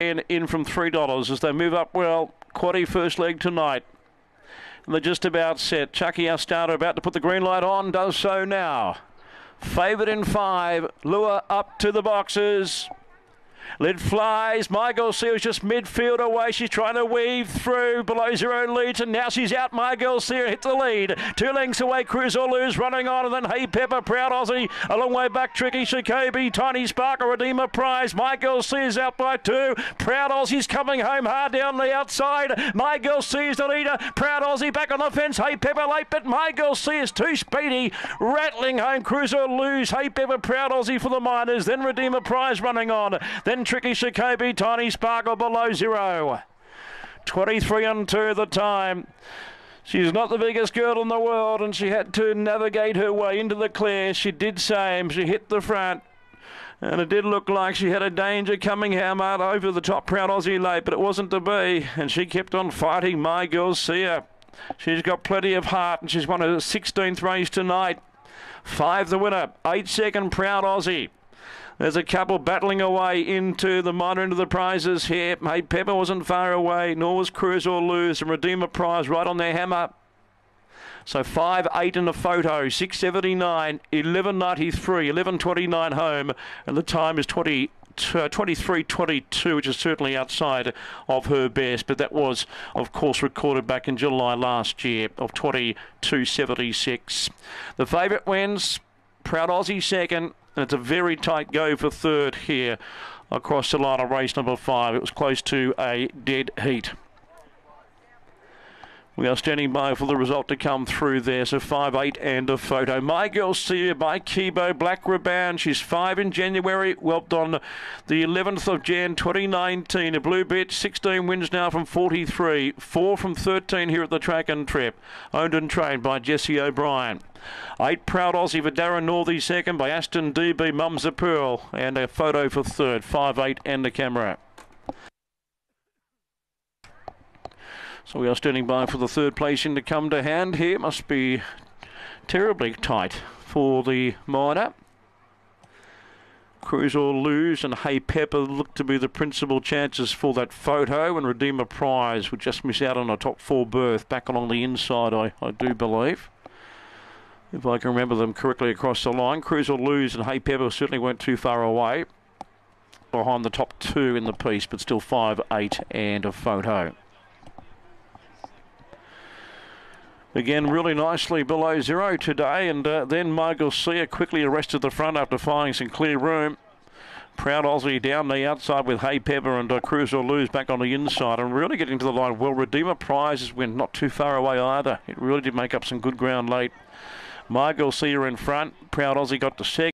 in, in from $3 as they move up well. Quaddy first leg tonight. And they're just about set. Chucky, starter, about to put the green light on, does so now. Favoured in five. Lure up to the boxes. Lid flies. My Girl Sears just midfield away. She's trying to weave through below zero leads, and now she's out. My girl Sears hit the lead. Two lengths away. Cruise or lose running on, and then Hey Pepper, Proud Aussie, a long way back. Tricky Shikobi, Tiny Spark, a Redeemer Prize. My Girl Sears out by two. Proud Aussie's coming home hard down the outside. My Girl Sears the leader. Proud Aussie back on the fence. Hey Pepper late, but My Girl Sears too speedy. Rattling home. Cruise or lose. Hey Pepper, Proud Aussie for the miners. Then Redeemer Prize running on. Then Tricky Shikobi, Tiny Sparkle below zero. 23 and 2 the time. She's not the biggest girl in the world, and she had to navigate her way into the clear. She did same. She hit the front. And it did look like she had a danger coming hammered over the top proud Aussie late, but it wasn't to be. And she kept on fighting. My girl, see her. She's got plenty of heart, and she's won her 16th race tonight. Five the winner. Eight second proud Aussie. There's a couple battling away into the minor end of the prizes here. Hey, Pepper wasn't far away, nor was Cruise or Lose, and Redeemer Prize right on their hammer. So 5 8 in the photo, 679, 1193, 1129 home, and the time is 20. Uh, 23 22, which is certainly outside of her best, but that was, of course, recorded back in July last year of 22.76. The favourite wins, Proud Aussie second, and it's a very tight go for third here across the line of race number five. It was close to a dead heat. We are standing by for the result to come through there. So 5 8 and a photo. My Girl See you by Kibo, Black Rebound. She's 5 in January, whelped on the 11th of Jan 2019. A blue bit, 16 wins now from 43, 4 from 13 here at the track and trip. Owned and trained by Jesse O'Brien. Eight proud Aussie for Darren Northey second by Aston Dee Bee Mums a Pearl and a photo for third. Five eight and the camera. So we are standing by for the third placing to come to hand here. Must be terribly tight for the minor. Cruise or lose, and Hey Pepper look to be the principal chances for that photo. And Redeemer Prize would just miss out on a top four berth back along the inside, I, I do believe. If I can remember them correctly across the line. Cruise or lose, and Hey Pepper certainly weren't too far away behind the top two in the piece, but still 5 8 and a photo. Again, really nicely below zero today, and uh, then Margosia quickly arrested the front after finding some clear room. Proud Aussie down the outside with Hey Pepper and uh, Cruise or Lose back on the inside and really getting to the line well. Redeemer Prizes went not too far away either. It really did make up some good ground late. Margosia in front. Proud Aussie got to second.